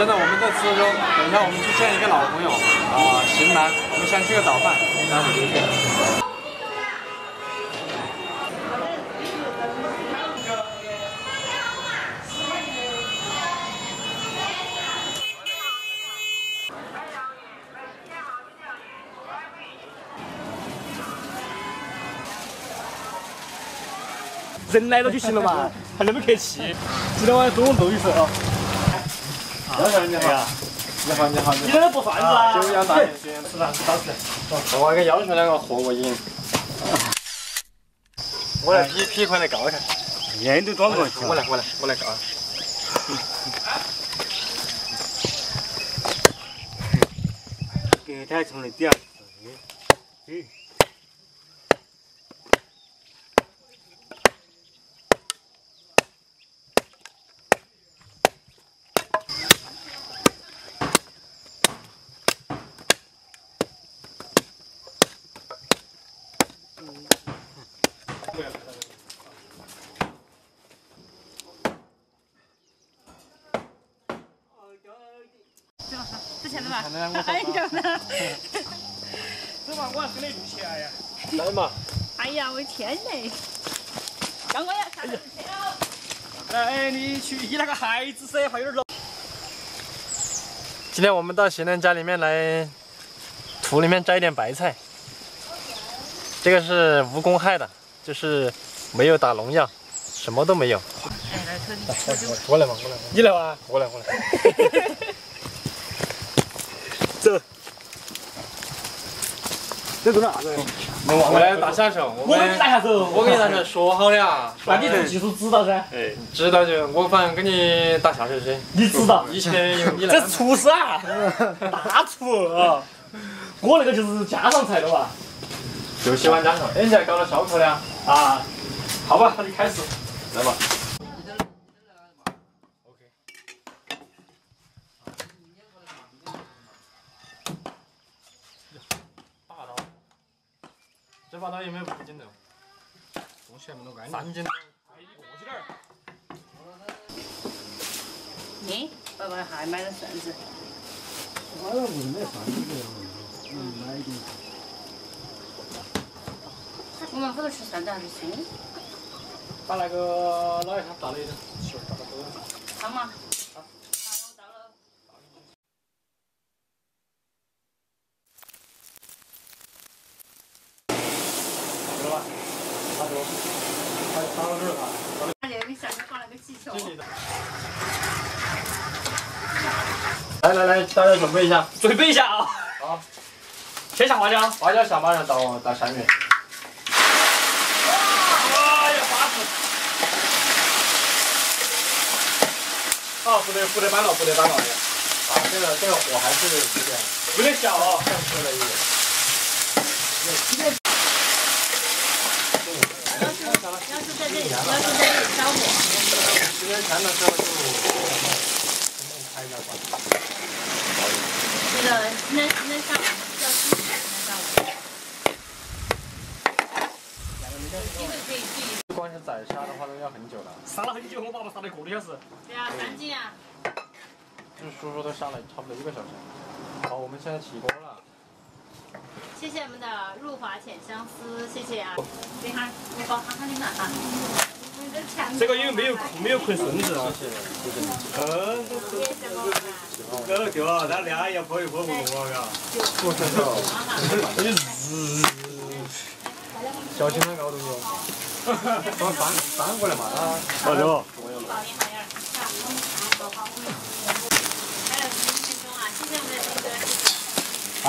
真的我们在磁州，等一下我们去见一个老朋友啊，邢南，我们先吃个早饭，待会儿就见。人来了就行了嘛，还那么客气。今天晚上中午露一手啊。姚先生你好，你好你好。你这做饭是吧？酒要大点，酒要吃饭吃好吃。我跟姚兄两个合个影。我来 P P 块来告看。烟都装过去。我来我来我来告。给他从那底下。前的吧？哎，你讲的。走嘛，我要跟你录起来呀。来嘛。哎呀，我的天嘞！让我要看了。来，你去依那个孩子噻，还有点老。今天我们到邢人家里面来，土里面摘一点白菜。这个是无公害的，就是没有打农药，什么都没有。哎，来，抽你，过来嘛，过来。你来哇？过来，过来。这是啥子？我来打下手。我给你打下手。我给你打下手，说好的啊。那你这技术知道噻？哎，知道就我反正给你打下手噻。你知道？以前有你来。这是厨师啊，大厨啊。我那个就是家常菜的吧？就喜欢家常。哎，你还搞了烧烤的啊？啊。好吧，那就开始。来吧。把刀有没有五斤头？东西还没弄干净。三斤。哎，过去点儿。你爸爸还买了扇子。买了不是买扇子嗯，买一点。我们后头吃扇子还是葱？把那个老爷他大的球倒到锅上。好嘛。来来来，大家准备一下，准备一下啊！好，先下花椒，花椒下马上到到下面。哎呀，巴适！好，不得不得搬了，不得搬了呀！啊，这个这个火还是有点，有点小啊，像吃了一点。是在这里，要是在这里烧火。时间长的时候就开一下关。那个今天今天上午要出去，今天上午。机会可以去。光是宰杀的话都要很久了。杀了很久，我爸爸杀了一个多小时。对啊，三斤啊。就是叔叔都杀了差不多一个小时。好，我们现在起锅了。谢谢我们的入华浅相思，谢谢啊！等下我包看看你们哈。这个因为没有没有捆绳子啊。谢谢，谢谢。嗯。这个对啊，咱俩也破一破不动了，嘎。我看到。这日。小心那个东西哦。翻翻翻过来嘛啊。好的。保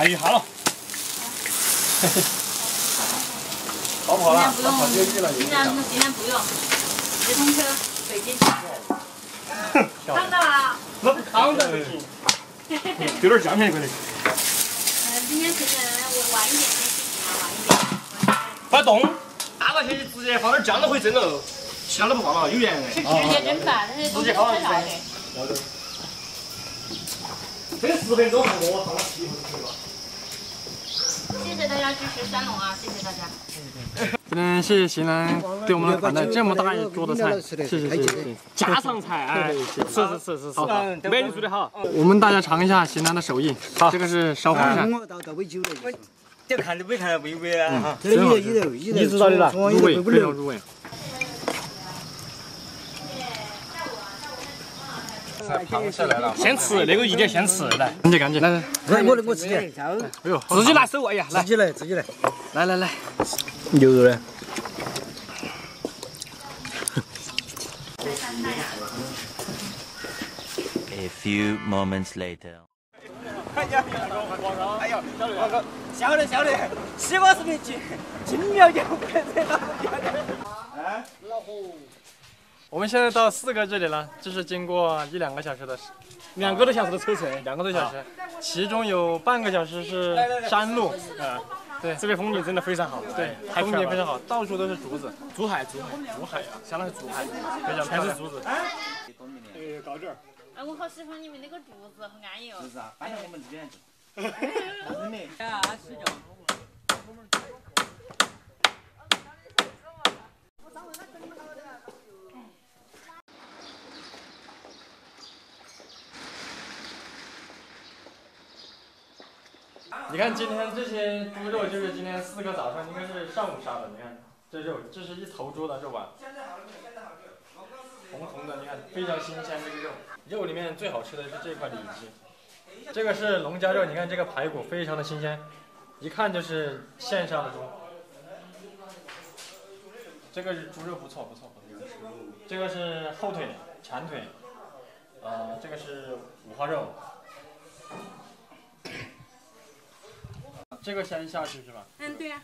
年好样。不好了？今天不用，今天今天不用，直通车北京。看到了。那不扛着不行。丢点酱片可以。嗯，今天可能我晚一点先进行啊，晚一点。快动！大个去直接放点酱都可以蒸了，其他都不放了，有盐。是直接蒸吧，但是东西太老的。这十分钟我放了七分钟了。大家支持三龙啊！谢谢大家。今天谢谢邢楠对我们的款待，这么大一桌的菜，谢谢谢谢。家常菜，哎，是是是是是，嗯，美女做的好。我们大家尝一下邢南的手艺，好，这个是烧黄鳝，我到到尾酒了。这看都没看到微微啊哈。这个一头一头，你知道的了，入味，非常入味。螃蟹来了，先吃那个一点先吃来，赶紧赶紧来来，来我我自己，哎呦，自己拿手哎呀，来自己来自己来。来来来，牛肉呢？A few moments later. 哎呀，哎呦，我靠，晓得晓得，西瓜视频金金苗就拍这个。哎，我们现在到四哥这里了，这是经过一两个小时的，两个多小时的车程，两个多小时，其中有半个小时是山路，啊，对这边风景真的非常好，对，风景非常好，到处都是竹子，竹海，竹海，竹海啊，相当于竹海，非常。全是竹子。哎，高点儿。哎，我好喜欢你们那个竹子，好安逸哦。是啊，搬到我们 这边去。你看今天这些猪肉，就是今天四个早上应该是上午杀的，你看这肉，这是一头猪的肉吧，红红的，你看非常新鲜这个肉，肉里面最好吃的是这块里脊，这个是农家肉，你看这个排骨非常的新鲜，一看就是现杀的猪，这个是猪肉不错不错不错，这个是后腿、前腿，呃，这个是五花肉。这个先下去是吧？嗯，对呀、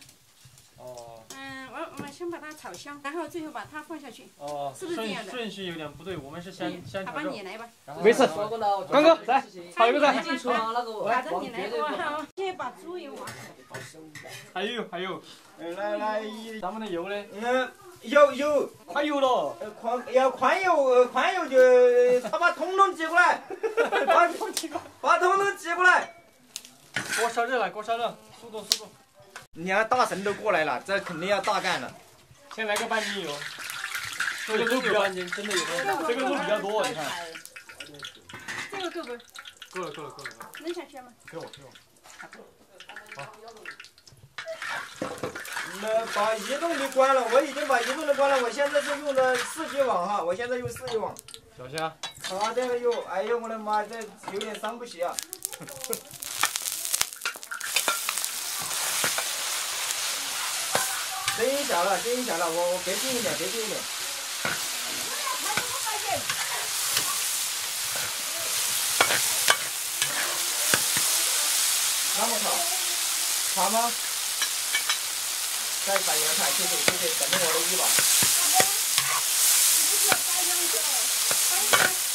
哦。嗯，我我们先把它炒香，然后最后把它放下去。哦，是不是这样的？顺顺序有点不对，我们是先先好炒肉，吧你来吧，没事。刚哥来，炒一个菜。进厨房那个，反正你来，我先把猪油。还有还有。来来，一咱们的油呢？嗯，有有，宽油了，呃宽要宽油，呃宽油就他把桶桶寄过来，把把桶桶寄过来。锅烧热了，锅烧热，速度速度。你看大神都过来了，这肯定要大干了。先来个半斤油，这个肉比较真的有肉。这个肉比较多，你看。这个够不？够了够了够了够了，能下去吗？给我给我。那把移动的关了，我已经把移动的关了，我现在是用的四 G 网哈，我现在用四 G 网。小心啊！啊，这个又，哎呦我的妈，这有点伤不起啊！声音小了，声音小了，我我别近一点，别近一点。那么炒，炒吗？再撒盐菜，谢谢谢谢，等着我的一把。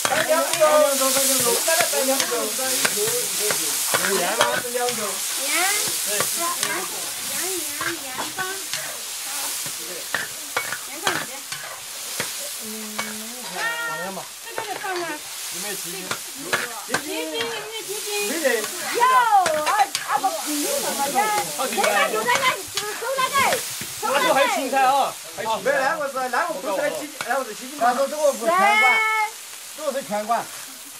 三两酒，三两酒，三两酒，再来三两酒，三酒，有盐吗？是两酒。盐，盐，盐，盐，盐放。盐放哪边？往那吧，这个得放吗？有没有鸡精？鸡精有没？得。那时候还有青菜啊，还有没，那个是那个不是鸡，那个是鸡精。他说这个不是全馆，这个是全馆。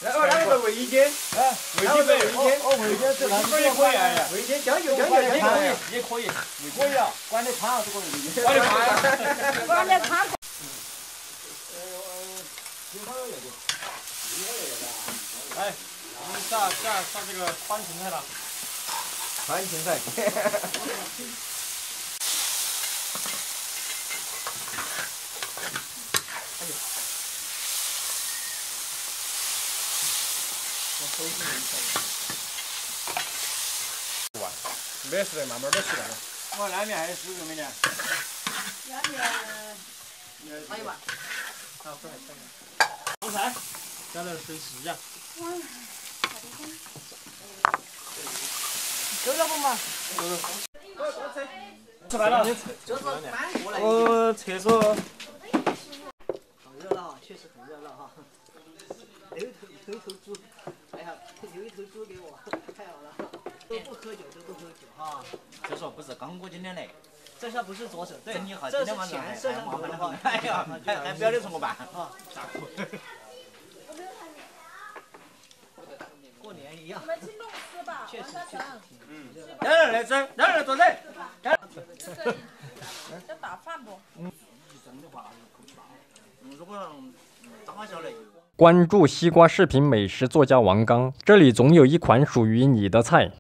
那个那个是味精，哎，味精味精，味精是那个也可以，味精酱油酱油酱油也可以，可以啊，管得宽啊这个味精。管得宽，放点。来，我们下下下这个番芹菜了。番芹菜。没事的，慢慢都吃完了。我那面还是有没得？还有吧？红菜，加点水洗一下。够了不嘛？吃完了，我厕所。好热闹哈，确实很热闹哈。留一头有一头猪，哎呀，有一头猪给我，太好了。都不喝酒，都不喝酒哈。就说不是刚哥今天来，这下不是左手，对，你好，这是今天晚上还前摄像头的话，哎呀，还还不要你怎么办？啊，过年一样我。们去弄吃吧，确实王大确实成，让人来吃，让人坐这。要打饭不？如果。关注西瓜视频美食作家王刚，这里总有一款属于你的菜。